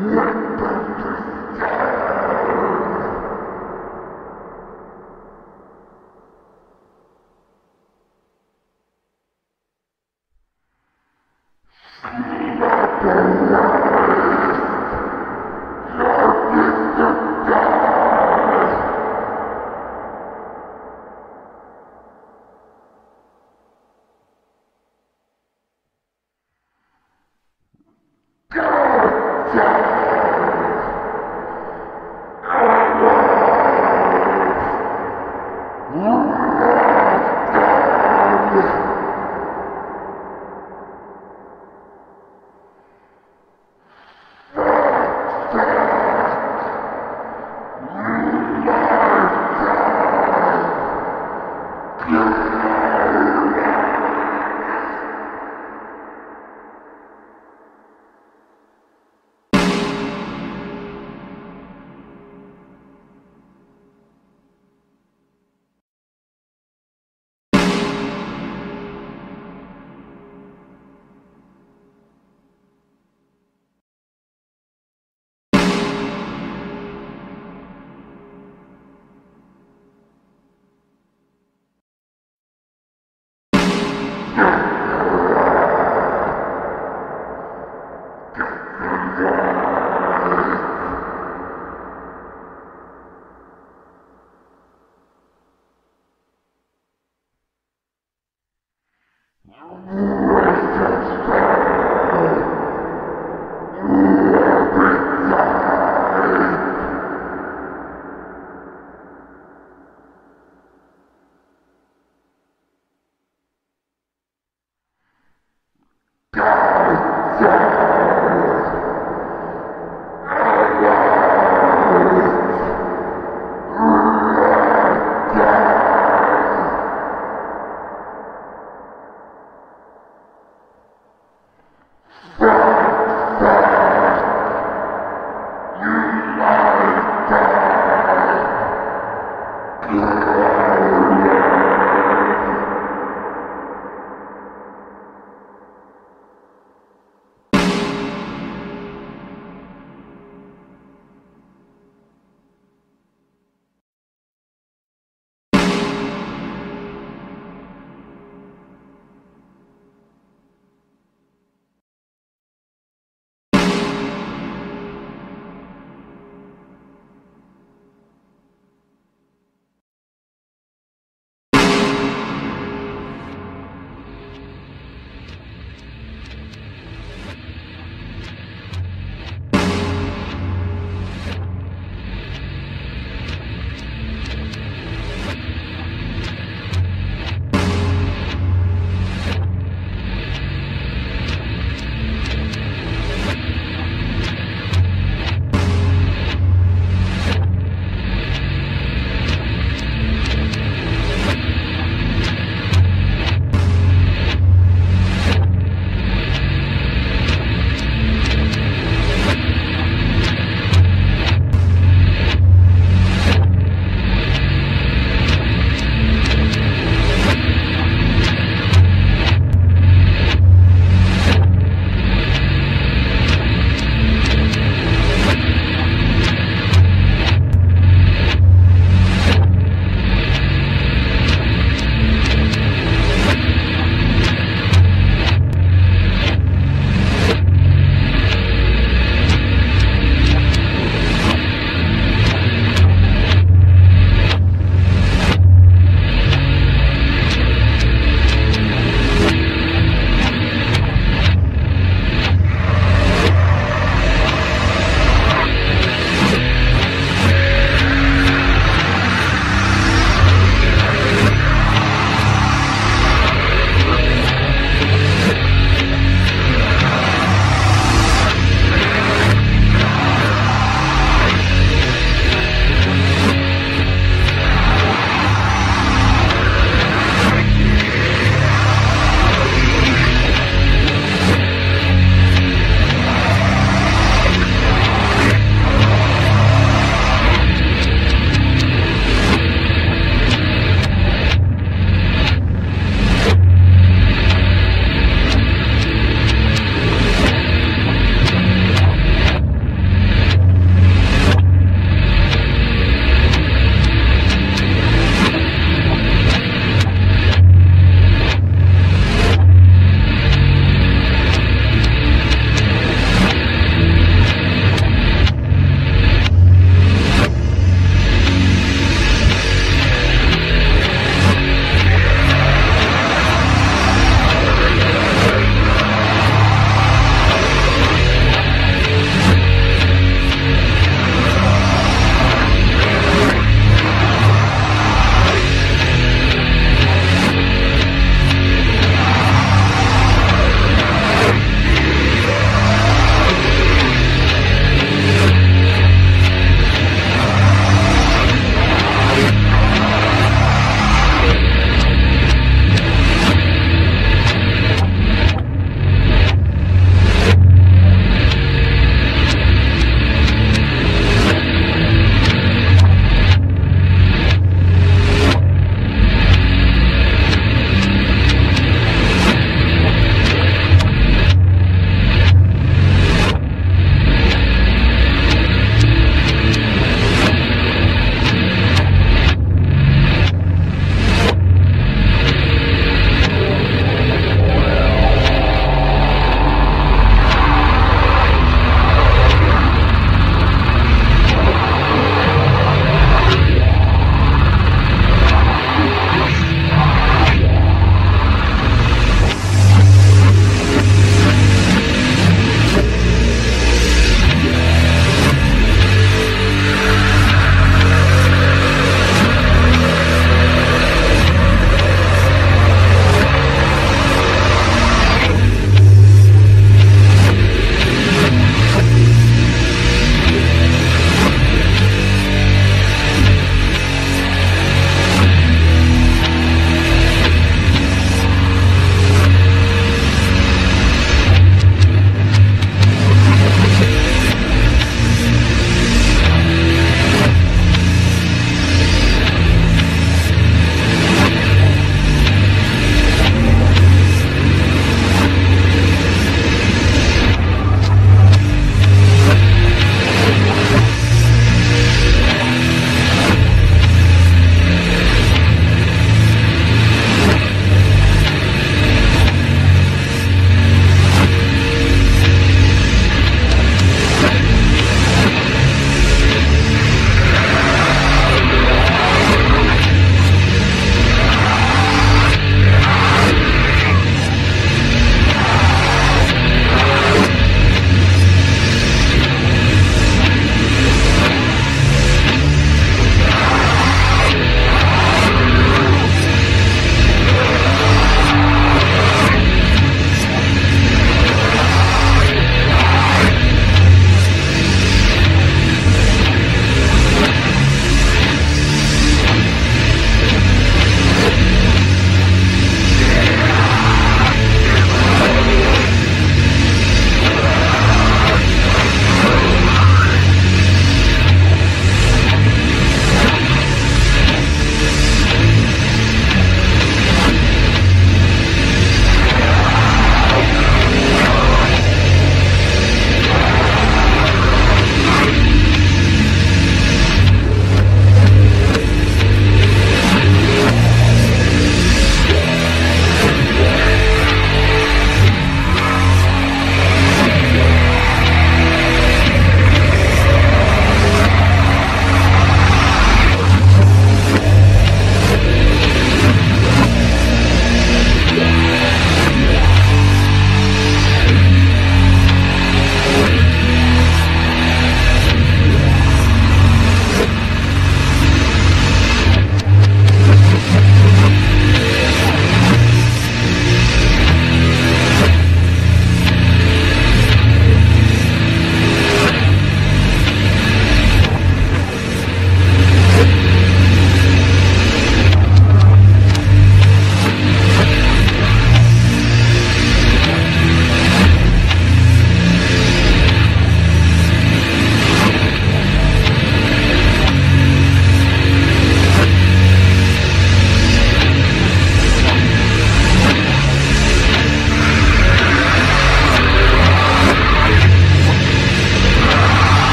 Blackbird. Yeah.